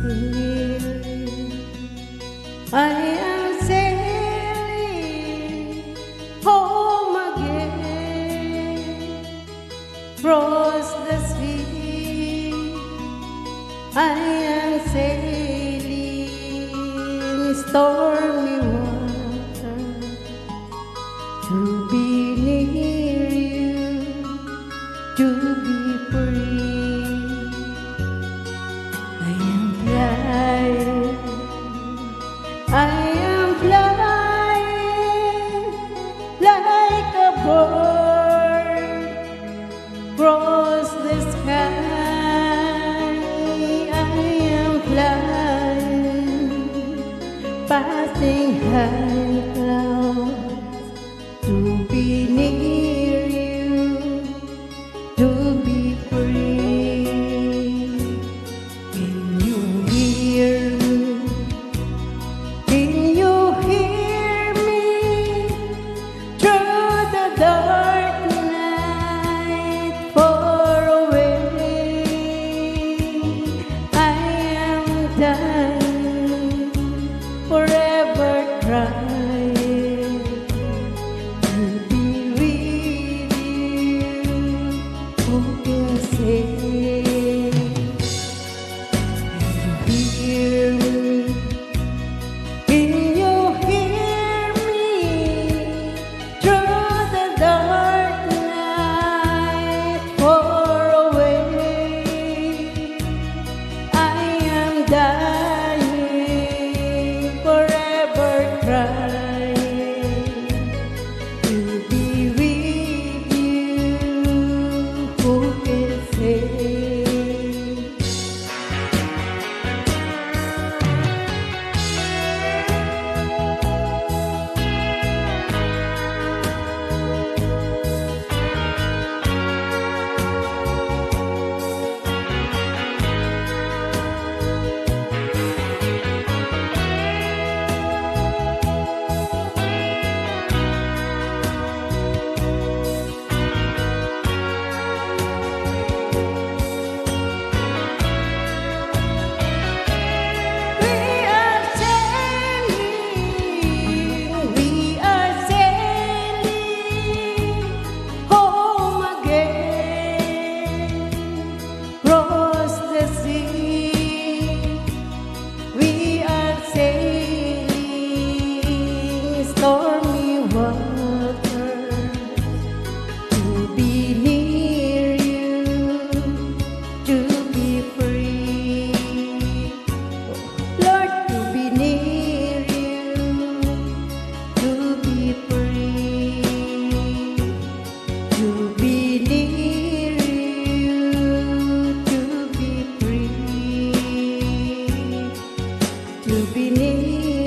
I am sailing home again, across the sea. I am sailing stormy water to be ใครเรา รบีรีโอเกเซ 不 to be near.